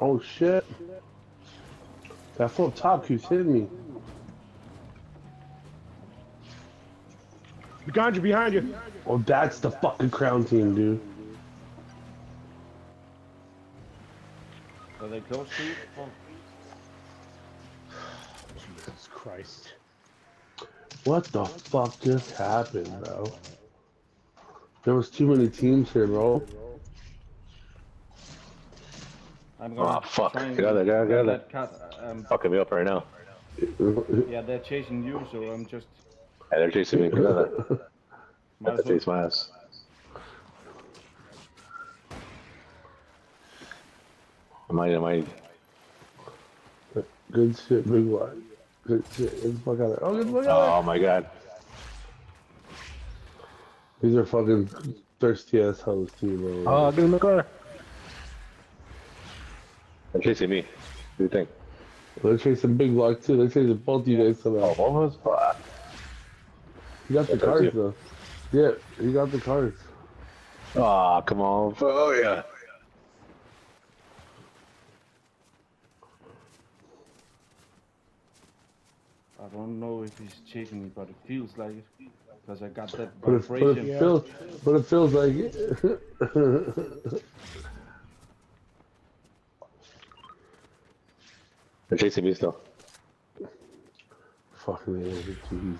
Oh shit. That full top keeps hitting me. Ganja behind you. Oh, that's the fucking crown team, dude. Are they close to you? Oh, Jesus Christ. What the fuck just happened, bro? There was too many teams here, bro. I'm gonna Oh, fuck. try and Get out of there, get out of grab that cat. Um, Fucking me up right now. yeah, they're chasing you, so I'm just. Hey, they're chasing me. Get out of there. Might Have well chase my ass. Am I, am I, Good shit, big one. Good shit. Get the fuck out of there. Oh, get the fuck out of there! oh my god. These are fucking thirsty ass hoes, too, bro. Oh, get in the car. They're chasing me. What do you think? They're chasing Big Block, too. They're chasing both you guys Oh, somehow. what was? Fuck. You got the That's cards, though. Yeah, you got the cards. Oh, come on. Oh, yeah. I don't know if he's chasing me, but it feels like it. Because I got that But it, but vibration. it feels, but it feels like it. They're chasing me still. Fucking hell, jeez.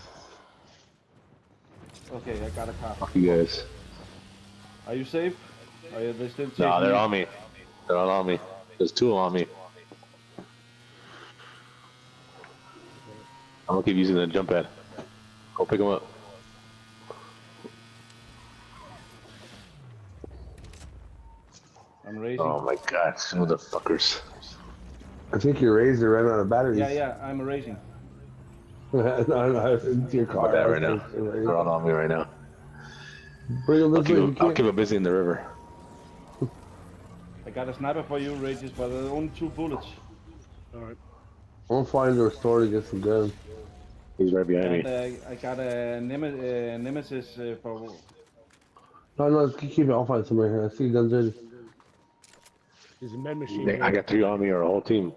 Okay, I got a car. Fuck you guys. Are you safe? Are you, they still chasing No, they're you? on me. They're all on me. There's two on me. I'm gonna keep using the jump pad. Go pick them up. I'm racing. Oh my god, some motherfuckers. I think your razor ran out of batteries. Yeah, yeah, I'm racing. no, no, it's your car. Fuck that right now. They're all on me right now. Bring I'll keep, way. You them, I'll keep them busy in the river. I got a sniper for you, Regis, but uh, only two bullets. Alright. I'm flying to a store to get some guns. He's right behind And me. uh, I got a Neme- uh, Nemesis uh, for. No, no, let's keep it. I'll find some right here. I see guns ready. There's a med machine. I got three on me or a whole team.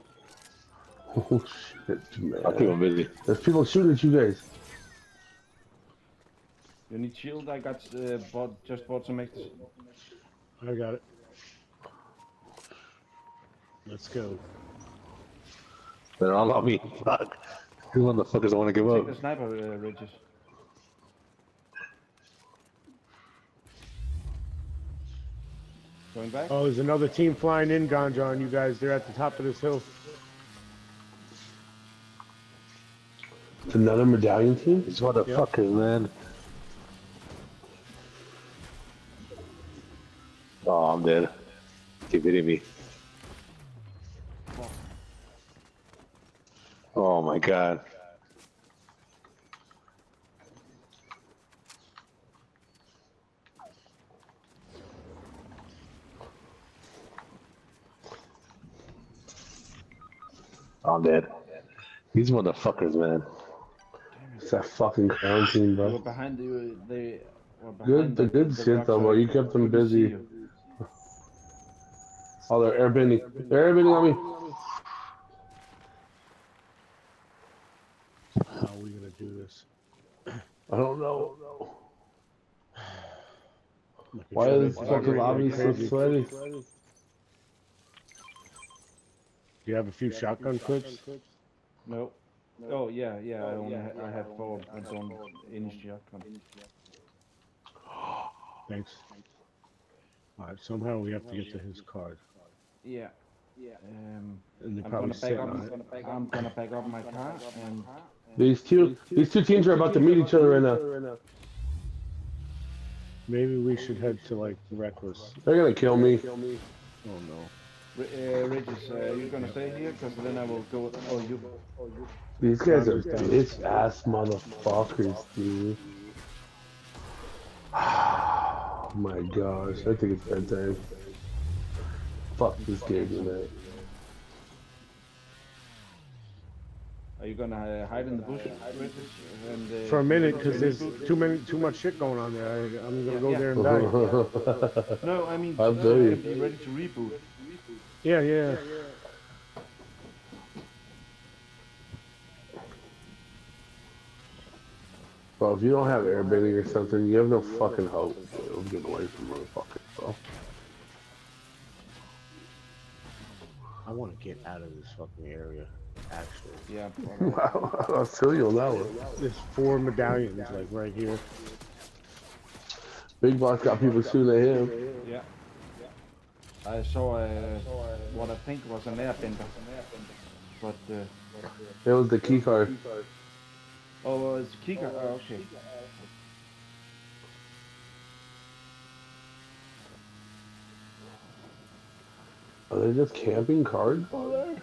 Oh shit, I'll keep man. them busy. There's people shooting at you guys. You need shield? I got uh, bought, just bought some extra. I got it. Let's go. They're all on me. Fuck. Who motherfuckers don't want to give Take the up? sniper, uh, Regis. Going back? Oh, there's another team flying in, Ganja, on you guys. They're at the top of this hill. It's another medallion team. These motherfuckers, man. Oh, I'm dead. Keep hitting me. Oh my god. I'm dead. These motherfuckers, man. It's that fucking crown team, They were bro. behind the. They were behind Good, the good shit though, bro. You kept them busy. you. Oh, they're airbending. They're airbending on me. How are we gonna do this? I don't know. Making Why sure is this fucking like lobby so sweaty? Do you have a few shotgun clips? No. Oh yeah, yeah. I only ha- I have four. I don't any shotgun. Thanks. Alright, somehow we have to get to his card. Yeah. Yeah. Um, And they're I'm probably gonna back sitting up. on it. I'm gonna back up my car and These two, these two teams are about to meet each other right now. Maybe we should head to like Reckless. They're gonna kill me. Oh no. Re- uh, Regis, uh, you're gonna stay here because then I will go. Oh, you. These guys are bitch ass motherfuckers, dude. Oh my gosh, I think it's bedtime. Fuck this game tonight. Are you gonna uh, hide in the bushes, Regis? And, uh, For a minute, because there's too many, too much shit going on there. I, I'm gonna Yeah, go yeah. there and die. No, I mean, I'm uh, you. be ready to reboot. Yeah, yeah. Bro, if you don't have airbending or something, you have no fucking hope of getting away from motherfuckers, bro. I want to get out of this fucking area. Actually, Yeah, probably. I'll tell you on that one. there's four medallions like right here. Big boss got people shooting at him. yeah. I saw uh, what I think was an airbender. But, uh, It was the key card. Oh, it's Kika. Oh, okay. Are they just camping cards over there?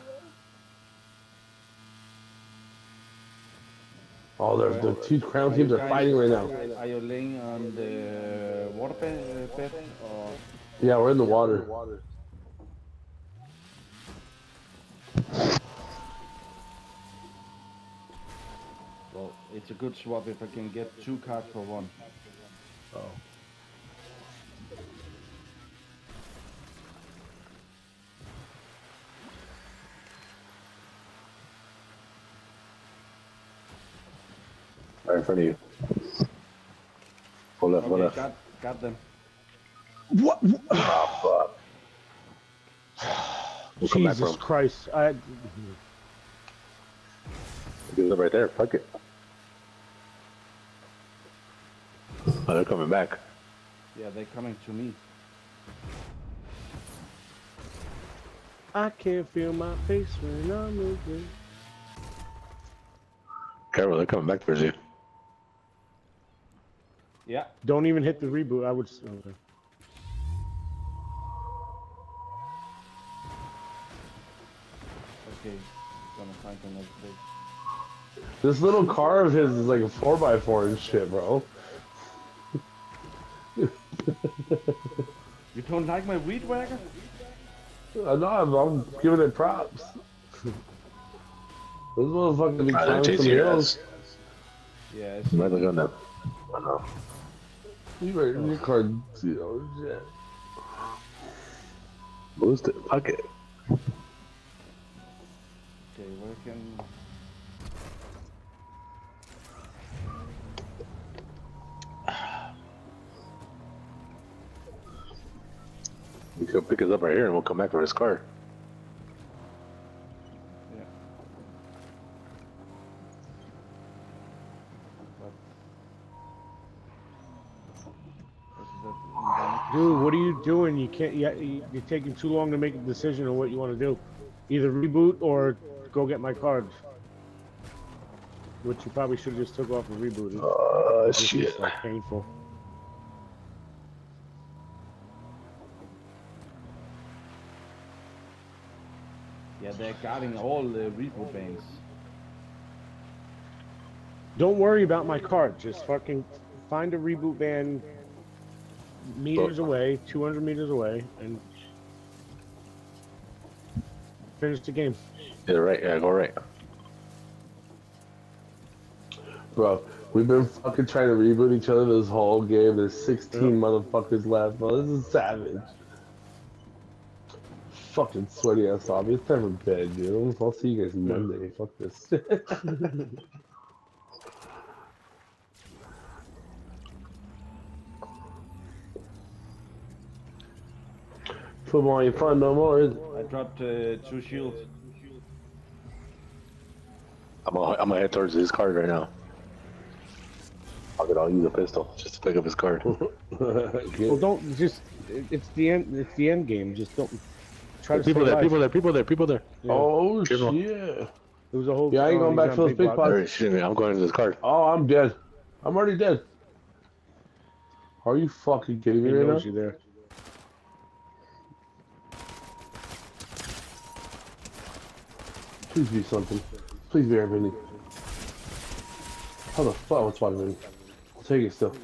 Oh, they're, the two crown teams you are fighting right now. Are you laying on the water bed, uh, bed or? Yeah, we're in the water. Well, it's a good swap if I can get two cards for one. Oh. Right in front of you. Hold up, hold Okay, up. got, got them. What? Oh, fuck. We'll come back Jesus for him. Christ! I He's right there. Fuck it. Oh, they're coming back. Yeah, they're coming to me. I can't feel my face when I'm moving. Carol, they're coming back towards you. Yeah. Don't even hit the reboot. I would. Okay. Okay. Gonna find another place. This little car of his is like a 4x4 and shit, bro. You don't like my weed wagon? I uh, know, I'm, I'm giving it props. This motherfucker be they're climbing some chasing your hills. Yeah. It's, You might look on them. I know. You better, your card, you know, shit. Boost it. Fuck it. okay. Where can? You can pick us up right here and we'll come back for his car. Yeah. But. Is that in Dude, what are you doing? You can't. Yeah, you- you're taking too long to make a decision on what you want to do. Either reboot or go get my cards. Which you probably should have just took off and rebooted. Oh, This shit. like painful. Yeah, they're guarding all the reboot vans. Don't worry about my card. Just fucking find a reboot van meters away, 200 meters away, and finish the game. Yeah, right. Yeah, go right. Bro, we've been fucking trying to reboot each other this whole game. There's 16 motherfuckers left, bro. This is savage. Fucking sweaty ass zombie. It's time for bed, dude. I'll see you guys Monday. Fuck this. Football ain't fun no more, is it? I dropped uh, two shields. I'm gonna, I'm gonna head towards his card right now. I'll get. I'll use a pistol just to pick up his card. Well, don't just. It's the end. It's the end game. Just don't try to people there. alive. People there. People there. People there. Yeah. Oh Careful. shit! It was a whole. Yeah, I ain't going back to those big box. pots. They're me. I'm going to this card. Oh, I'm dead. I'm already dead. Are you fucking kidding He me right knows now? you there. Please be something. Please be everything. How the fuck what's spotting me? I'll take it still.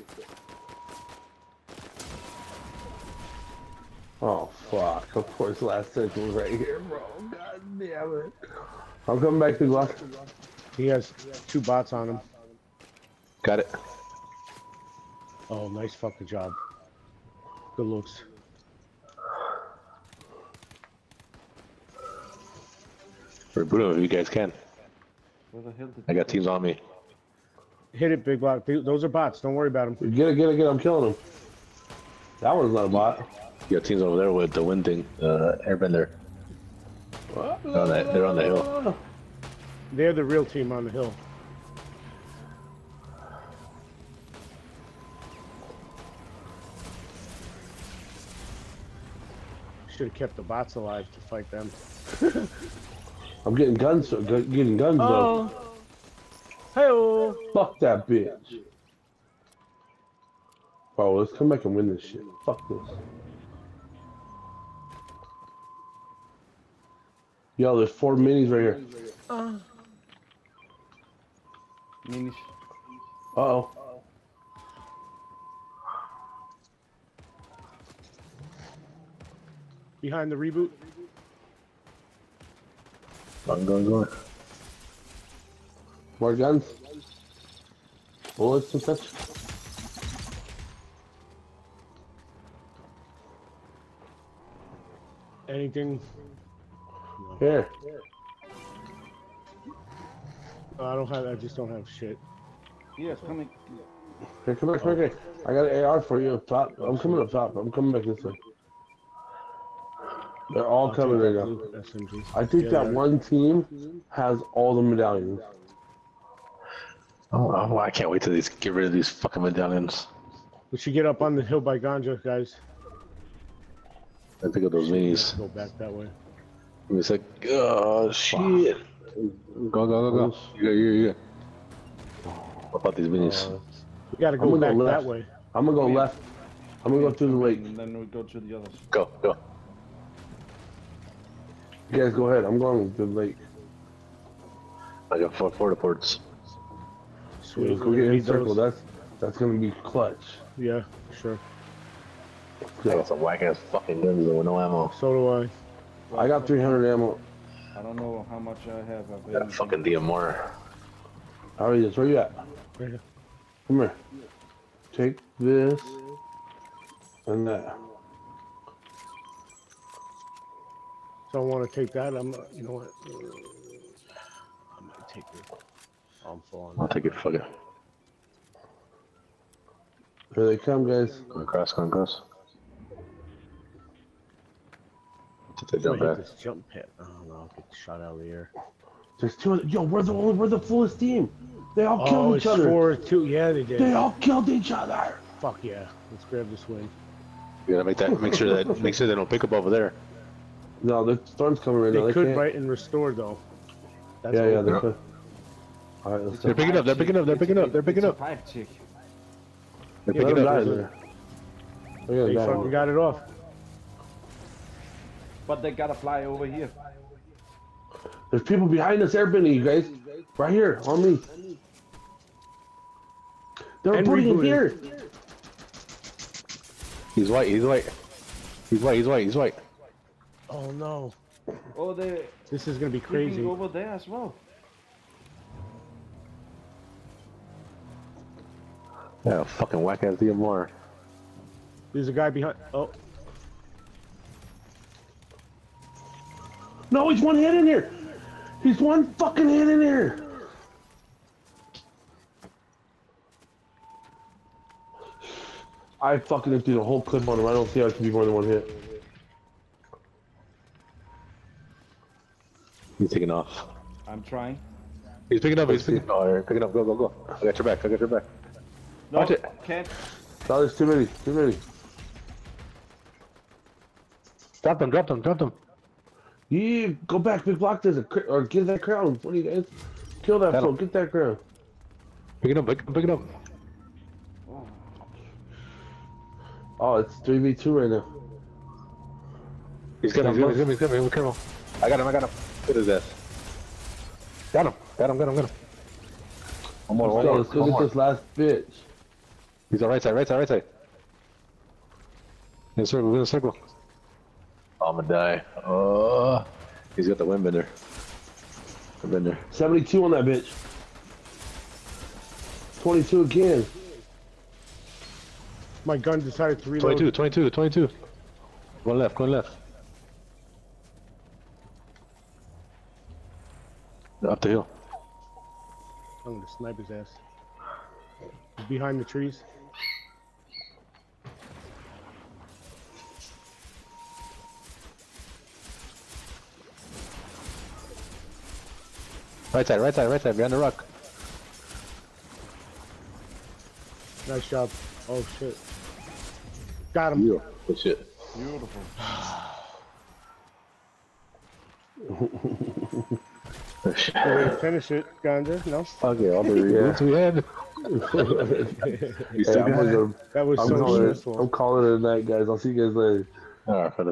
Oh fuck. Of course last circle was right here, bro. God damn it. I'm coming back to Glock. He has two bots on him. Got it. Oh, nice fucking job. Good looks. Reboot him if you guys can. Where the hell did I got teams on me. Hit it, big block. Those are bots. Don't worry about them. Get it, get it, get it. I'm killing them. That one's not a bot. You got teams over there with the wind thing, uh, airbender. They're on that. They're on the hill. They're the real team on the hill. Should have kept the bots alive to fight them. I'm getting guns. gu- Getting guns though. Hey, Fuck that bitch. Bro, let's come back and win this shit. Fuck this. Yo, there's four minis right here. Minis. Uh oh. behind the reboot. Going, going, going. More guns. Bullets and such. Anything? Here. No, oh, I don't have. I just don't have shit. Yes, coming. Here, come back, come back. here. I got an AR for you up top. I'm coming up top. I'm coming back this way. They're all I'll coming take right now. SMG. I think Yeah, that yeah. one team has all the medallions. Oh, oh, I can't wait till these get rid of these fucking medallions. We should get up on the hill by Ganja, guys. I think of those minis. Go back that way. It's like, oh shit. Go, go, go, go. You go, you go, you go. What about these minis? Uh, We gotta I'm go back go that way. I'm gonna go left. I'm gonna go through the lake. And then we go to the others. go, go. You guys go ahead. I'm going through the lake. I got four porta ports. Sweet. Let's we're go get in circle. those. That's that's gonna be clutch. Yeah, sure. I got some whack ass fucking guns though with no ammo. So do I. I got 300 ammo. I don't know how much I have. I've Got a fucking DMR. How are you? Where you at? Right here. Come here. Take this and that. So I want to take that. I'm. You know what? I'm gonna take it. I'm full on. I'll take it, fuck it. Here they come, guys. Going across, going across. Take the I'm jump gonna hit this jump pit. Oh no, I'll get shot out of the air. There's two. Yo, we're the only. We're the fullest team. They all Oh, killed it's each other. four two. Yeah, they did. They all killed each other. Fuck yeah. Let's grab this win. You gotta make that. Make sure that. Make sure they don't pick up over there. No, the storm's coming right They now. They could can't. right and restore though. That's Yeah, yeah, all. they could. All right, let's They're picking up. They're picking up. They're picking up. They're picking It's a up. Five chick. They're picking up. there. They fucking got it off. But they gotta fly over here. There's people behind us airbending, you guys. Right here, on me. They're And putting it here. He's white. He's white. He's white. He's white. He's white. Oh no. Oh, they're This is gonna be crazy. over there as well. Yeah, fucking whack ass DMR. There's a guy behind. Oh, No, he's one hit in here. He's one fucking hit in here. I fucking emptied a whole clip on him. I don't see how it can be more than one hit. He's taking off. I'm trying. He's picking up. He's picking. Oh, you're picking up. Go, go, go. I got your back. I got your back. No, Watch it. can't. No, there's too many. Too many. Drop them. Drop them. Drop them. Yeah, go back. Big block. There's a cr- or get that crown. What do you guys? Kill that Got fool. Get that crown. Pick it up. Pick, pick it up. Oh, it's three v two right now. He's coming. He's coming. He's coming. He's coming. Be careful. I got him. I got him. Get his ass. Got him. Got him. Got him. Got him. One more. Let's One go. more. Let's go get more. this last bitch. He's on right side. Right side. Right side. In a circle. In a circle. I'm gonna die. Oh. He's got the windbender. Windbender. 72 on that bitch. 22 again. my gun decided to reload. 22. 22. 22. One left. One left. Up the hill. I'm gonna snipe his ass. behind the trees. Right side, right side, right side, behind the rock. Nice job. Oh shit. Got him. You. Good shit. Beautiful. You finish it, Ganja? No? Fuck it, all the reboots we had. You Hey, still I'm, got gonna it? That was I'm, so calling it, stressful. I'm calling it a night, guys. I'll see you guys later. Alright, for the